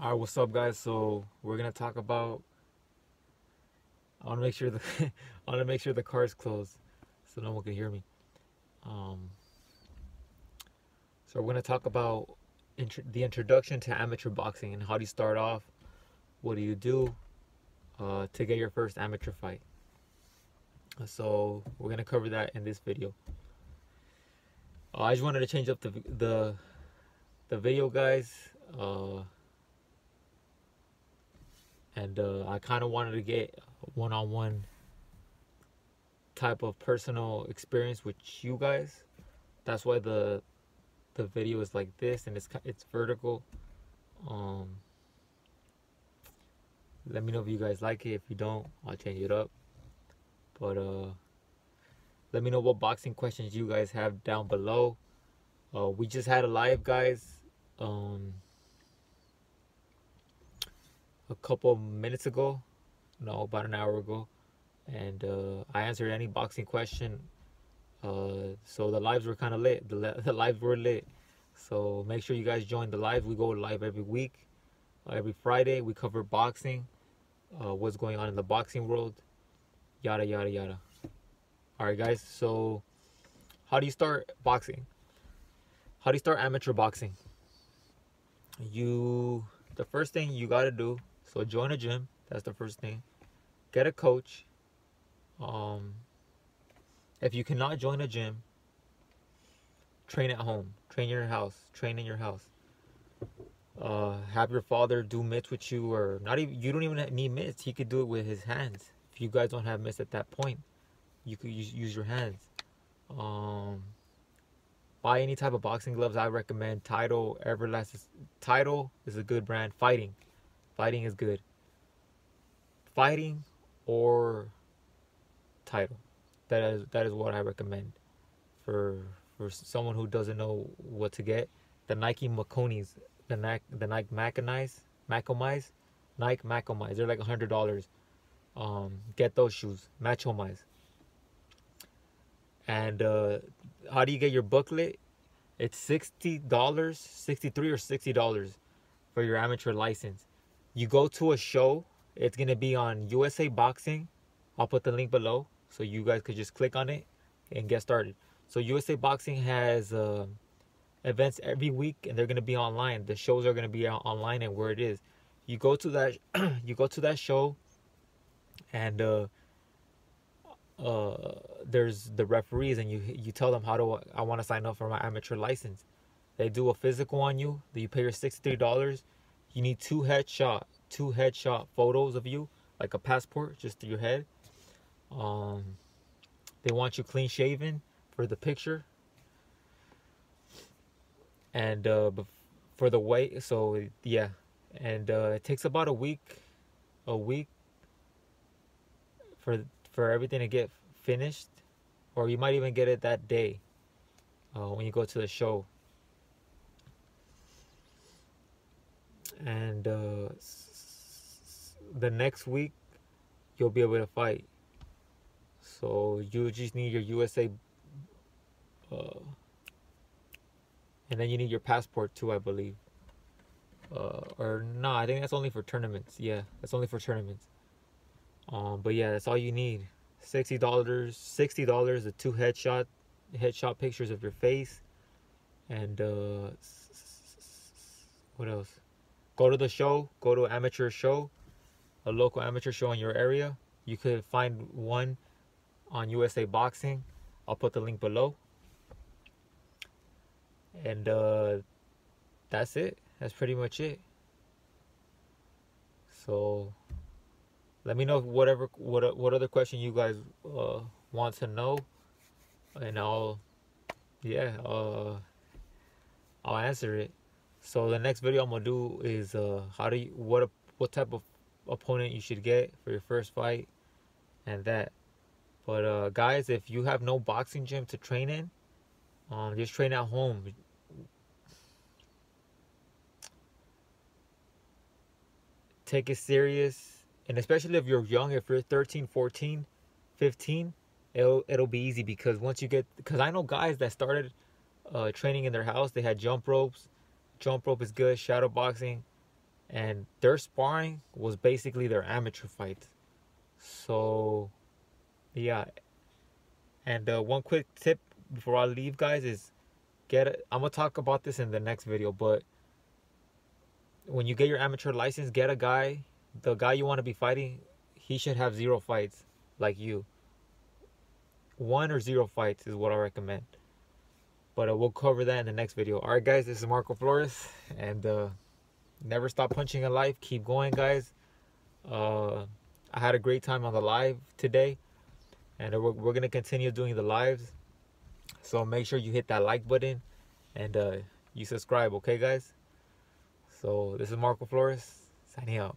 All right, what's up, guys? So we're gonna talk about. I want to make sure the I want to make sure the car is closed, so no one can hear me. Um. So we're gonna talk about intro, the introduction to amateur boxing and how do you start off, what do you do, uh, to get your first amateur fight. So we're gonna cover that in this video. Uh, I just wanted to change up the the the video, guys. Uh, and uh, I kind of wanted to get one-on-one type of personal experience with you guys. That's why the the video is like this and it's it's vertical. Um, let me know if you guys like it. If you don't, I'll change it up. But uh, let me know what boxing questions you guys have down below. Uh, we just had a live, guys. Um, a couple minutes ago, no, about an hour ago, and uh, I answered any boxing question. Uh, so the lives were kind of lit. The, the lives were lit. So make sure you guys join the live. We go live every week, every Friday. We cover boxing, uh, what's going on in the boxing world, yada yada yada. All right, guys. So how do you start boxing? How do you start amateur boxing? You the first thing you got to do so join a gym. That's the first thing. Get a coach. Um, if you cannot join a gym, train at home. Train in your house. Train in your house. Uh, have your father do mitts with you, or not even. You don't even need mitts. He could do it with his hands. If you guys don't have mitts at that point, you could use, your hands. Um, buy any type of boxing gloves. I recommend Title, Everlast. Title is a good brand. Fighting Fighting is good. Fighting or title. That is that is what I recommend for for someone who doesn't know what to get. The Nike Maconis, the Nike the Nike Maconize, Macomize, Nike Macomize. They're like a hundred dollars. Um, get those shoes, Machomize. And uh, how do you get your booklet? It's sixty dollars, sixty three or sixty dollars for your amateur license you go to a show. It's gonna be on USA Boxing. I'll put the link below so you guys could just click on it and get started. So USA Boxing has uh, events every week, and they're gonna be online. The shows are gonna be online and where it is. You go to that. you go to that show, and uh, uh, there's the referees, and you you tell them how do I want to sign up for my amateur license. They do a physical on you. You pay your sixty three dollars you need two headshot, two headshot photos of you, like a passport, just through your head. Um, they want you clean shaven for the picture. And uh, for the weight, so yeah, and uh, it takes about a week, a week for for everything to get finished, or you might even get it that day uh, when you go to the show. And uh, the next week you'll be able to fight. So you just need your USA, uh, and then you need your passport too, I believe. Uh, or no, I think that's only for tournaments. Yeah, that's only for tournaments. Um, but yeah, that's all you need. Sixty dollars, sixty dollars, the two headshot, headshot pictures of your face, and uh, what else? Go to the show, go to amateur show, a local amateur show in your area. You could find one on USA Boxing. I'll put the link below. And uh, that's it. That's pretty much it. So let me know whatever what what other question you guys uh, want to know, and I'll yeah uh, I'll answer it. So the next video I'm gonna do is uh, how do you what what type of opponent you should get for your first fight, and that. But uh, guys, if you have no boxing gym to train in, um, just train at home. Take it serious, and especially if you're young, if you're 13, 14, 15, it'll it'll be easy because once you get because I know guys that started uh, training in their house, they had jump ropes Jump rope is good. Shadow boxing. and their sparring was basically their amateur fights. So, yeah. And uh, one quick tip before I leave, guys, is get. i I'm gonna talk about this in the next video, but when you get your amateur license, get a guy. The guy you want to be fighting, he should have zero fights, like you. One or zero fights is what I recommend. But uh, we'll cover that in the next video. All right, guys, this is Marco Flores, and. Uh, never stop punching in life keep going guys uh, i had a great time on the live today and we're, we're gonna continue doing the lives so make sure you hit that like button and uh, you subscribe okay guys so this is marco flores signing out